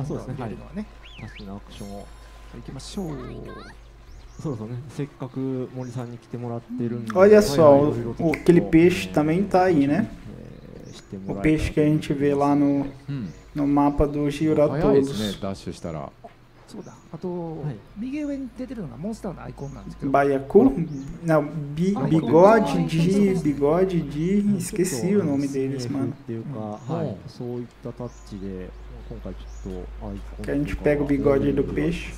あそうですね見れるのはね確かにアクションを行きましょうそうそうねせっかく森さんに来てもらってるんで Olha só, はいはいいろいろと o, aquele peixe também tá aí, né? えーしても O らえたら peixe que a gente vê lá no, うん、 no mapa do 早 いですね Giratodos. ダッシュしたらそうだあと、はい右上に出てるのがモンスターのアイコンなんですけど Baiacu? Não, bi, bigode de. Bigode de. Esqueci o nome deles, ちょっと mano. っていうか、うんはい、そういったタッチで今回ちょっとアイコン Que a gente pega o bigode do peixe.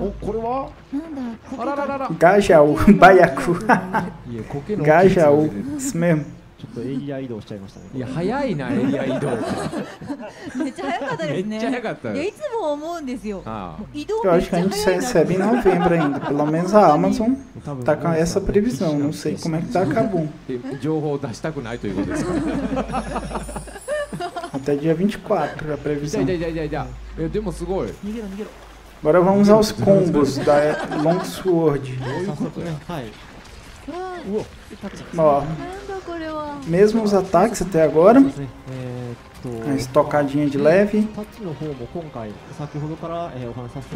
おこれはなんだこあらららら Gajaú, Baiacu. いえ苔の Gajaú, isso mesmo. ちょっとエリア移動しちゃいましたねいや早いなエリア移動めっちゃ早かったですねめっちゃ早かったよいやいつも思うんですよあ移動 Eu めっ acho ち que a ゃ gente 早いな recebe em novembro ainda. Pelo menos a Amazon 多分 tá com essa previsão. Não sei como é que tá a Kabum. え情報を出したくないということですか Até dia 24 a いた previsão. いたいたいたいたえでもすごい逃げろ逃げろ Agora vamos aos combos da Longsword. 早速ねはいわうわ Ó, mesmo os ataques até agora. A estocadinha de leve.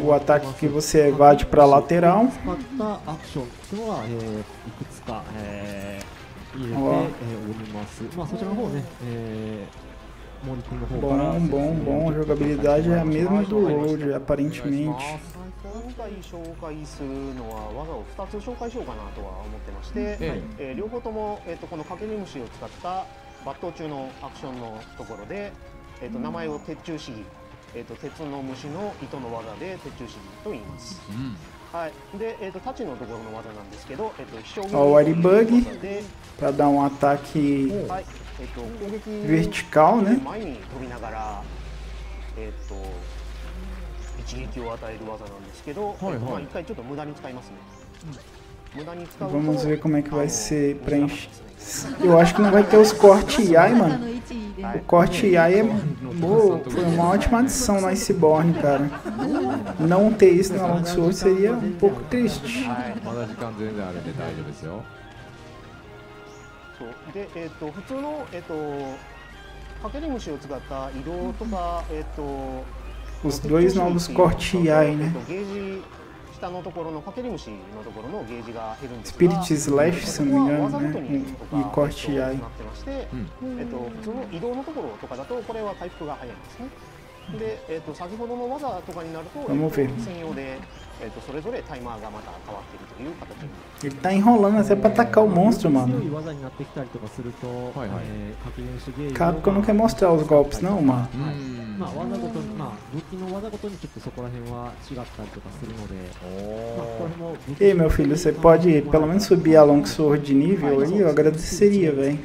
O ataque que você evade para lateral. Ó. ったアクションっていうのは、えーいくつか、えー入れて、えーおおります。まあそちらの方ね、えー森君の方から Bom, bom, bom. A jogabilidade é a mesma do Road, aparentemente. 今回紹介するのは技を2つ紹介しようかなとは思ってまして、ええー両方とも、えー、とこのかけり虫を使った抜刀中のアクションのところで、えー、と名前を鉄柱試技、えー、と鉄の虫の糸の技で鉄柱試技と言います。うんはい、で、えー、と太刀のところの技なんですけど、えー、と飛翔あ終わりバギ技で、 Pra dar um ataque はいえー、と攻撃 vertical, né? 前に飛びながら、えっ、と一撃を与える技なんですけど、はいはいえーとまあ一回ちょっと無駄に使いますね。無駄に使うと Vamos ver como é que あの vai ser 無駄 preenchido. ですね Eu acho que não vai ter os corte AI, あ mano. の位置で、 O corte AI é boa, foi uma ótima adição na Iceborne, cara. não ter isso na Long Sword seria um pouco triste. Os dois novos cortiai, né? Spirit Slash, se né? E, e ってまして、うんえっと、普通の移動のところとかだとこれは回復が早いんですね。で、えっと、先ほどの技とかになると、 Vamos え ver. っと専用で、えっと、それぞれタイマーがまた変わっているという形に Ele tá enrolando até pra atacar o monstro, 強い mano. 技になってきたりとかすると、はいはいえー、格言手ゲージ Capcom não quer mostrar os golpes, não, mano. うはいんまあ技ごとに、まあ武器の技ごとにちょっとそこら辺は違ったりとかするので、まあこれも武器 Ei, meu filho, você pode pelo menos subir a Longsword de nível aí? Eu agradeceria, velho.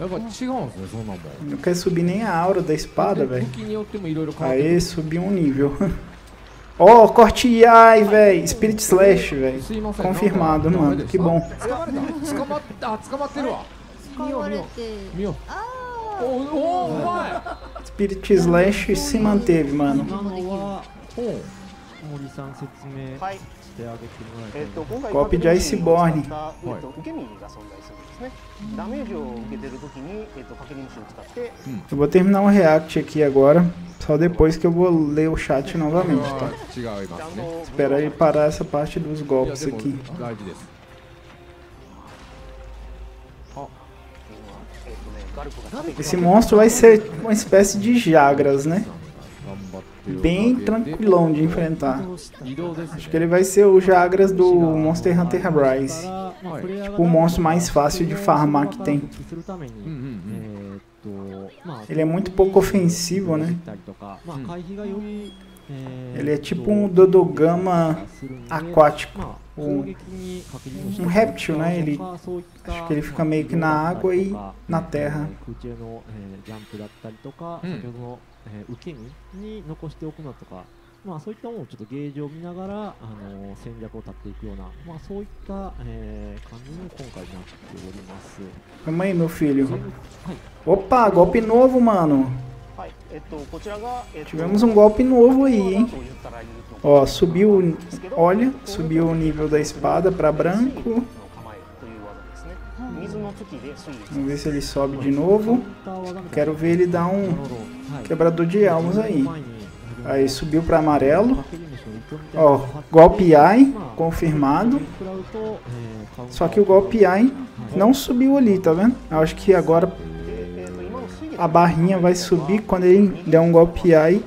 やっぱ違うんですねそんなもん Não quer subir nem a aura da espada, 武 velho. 器によってもいろいろ変わってくる Aê, subiu um nível. Ó, corte AI, velho. Spirit Slash, velho. すいません Confirmado, なんか mano. Que bom. 捕まれた捕まったあ捕まってるわ使われて見ようあおおお前 Spirit Slash se manteve, mano. 今のはおう 森さん説明はい、してあげてもらええっと、と今回 Golpe de Iceborne えっと、受け身が存在するんですね。ダメージを受けてるときに、えっと、かけり虫を使って、 Eu vou terminar o react aqui agora. Só depois que eu vou ler o chat これ novamente, は tá? 違いまちゃんすねと Espera ele parar essa parte dos いや golpes でも aqui. 大事ですえっとね、ガルプが食べて Esse monstro vai ser uma espécie de Jagras, né? bem tranquilão de enfrentar. Acho que ele vai ser o Jagras do Monster Hunter Rise. Tipo, o monstro mais fácil de farmar que tem. Ele é muito pouco ofensivo, né? Ele é tipo um Dodogama aquático. Um, um réptil, né? Ele, acho que ele fica meio que na água e na terra. Hum. えージャンプだったりとか、うん先ほどの、えー受け身に残しておくのとか、まあ、そういったものをちょっとゲージを見ながら、あのー戦略を立っていくような、まあ、そういった、えー感じに今回なっております。 Calma aí, meu filho. はい、 Opa, golpe novo, mano. はい、えっと、こちらが、えっと、 Tivemos um golpe novo aí, hein? と言ったらいいのか Ó, subiu. Olha, subiu o nível da espada pra branco. Vamos ver se ele sobe de novo. Quero ver ele dar um quebrador de almas aí. Aí subiu para amarelo. Ó, golpe AI confirmado. Só que o golpe AI não subiu ali, tá vendo? Eu acho que agora a barrinha vai subir quando ele der um golpe AI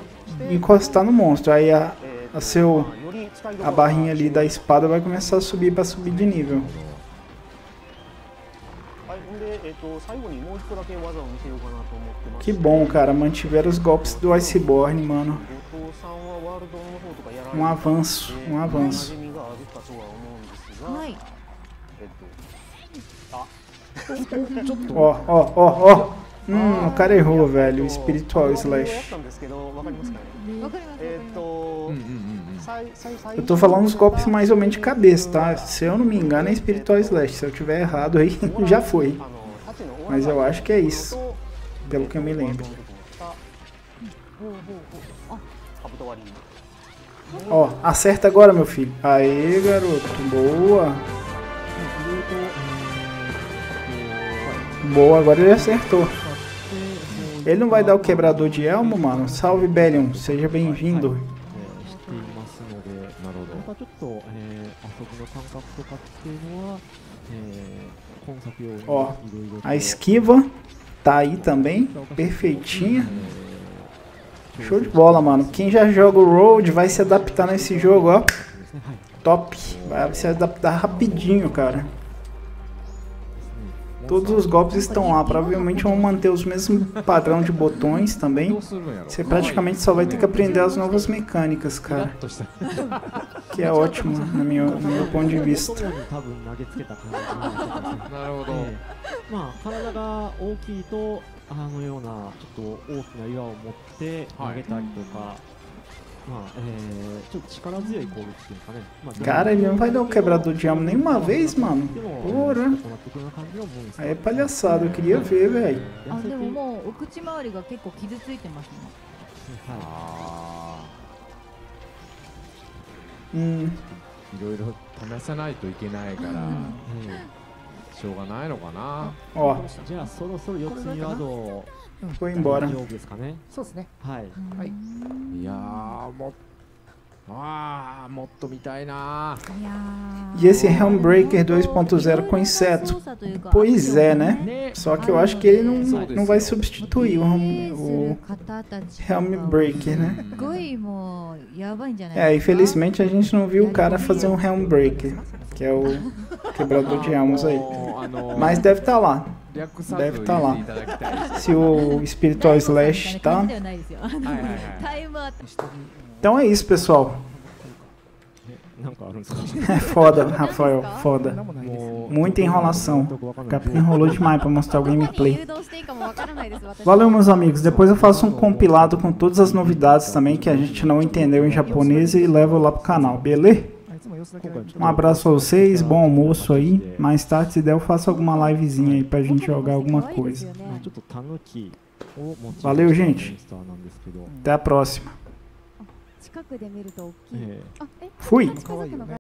e encostar no monstro. Aí a, a seu a barrinha ali da espada vai começar a subir para subir de nível. はい、ほんで、えっと最後にもう一個だけ技を見せようかなと思ってます Que bom, cara. Mantiveram os golpes do Iceborne, mano. 後藤さんはワールドの方とかやられて Um avanço, um 馴 avanço. 染みがあるかとは思うんですが、はいえっとあ Ó, ó, ó, ó. Hum, o cara errou, velho. O espiritual あ slash. ったんですけど、わかりますかね。わかりますわかえっりますとうんうんうん最最最 Eu tô falando os golpes mais ou menos de cabeça, tá? Se eu não me engano, é espiritual slash. Se eu tiver errado aí, já foi. Mas eu acho que é isso, pelo que eu me lembro. Ó, acerta agora, meu filho. Aê, garoto. Boa. Boa, agora ele acertou. Ele não vai dar o quebrador de elmo, mano? Salve, Belion. Seja bem-vindo. Ó, a esquiva tá aí também, perfeitinha. Show de bola, mano. Quem já joga o Road vai se adaptar nesse jogo, ó. Top. Vai se adaptar rapidinho, cara. Todos os golpes estão lá, provavelmente vão manter os mesmos padrão de botões também. Você praticamente só vai ter que aprender as novas mecânicas, cara. Que é ótimo, no meu, no meu ponto de vista. ともに多分投げつけた感じになってますね。なるほど、ええまあ体が大きいとあのようなちょっと大きな岩を持って投げたりとか、まあえーちょっと力強い攻撃っていうんですかね。まあ Cara, ele não vai dar o quebrador de alma nenhuma vez, mano. でも Porra. 行っていくような感じのモンスター Aí é palhaçada, eu queria ver, velho. あでももうお口周りが結構傷ついてますねはいあ Hum, あいろいろ試さないといけないから、えしょうがないのかな ó, えじゃあそろそろ四つにワード foi embora. 大丈夫ですかね。そうですねはい。はいいやー もああもっと見たいないや E esse Helmbreaker 2.0 com inseto? Pois é, né? ね Só que eu acho que ele não, não vai substituir o, Helm- o Helmbreaker, né? すごいもうやばいんじゃない É, infelizmente a gente não viu o cara fazer um Helmbreaker, que é o quebrador de almas aí. もうあの Mas deve estar lá. 略さず deve 言 tá っ lá. ていただきたいです Se o Spiritual Slash 感 tá. Então é isso, pessoal. É foda, Rafael, foda. Muita enrolação. Capitão enrolou demais pra mostrar o gameplay. Valeu, meus amigos. Depois eu faço um compilado com todas as novidades também que a gente não entendeu em japonês e levo lá pro canal, beleza? Um abraço a vocês, bom almoço aí. Mais tarde, se der, eu faço alguma livezinha aí pra gente jogar alguma coisa. Valeu, gente. Até a próxima. 近くで見ると大きい。ええ。あえ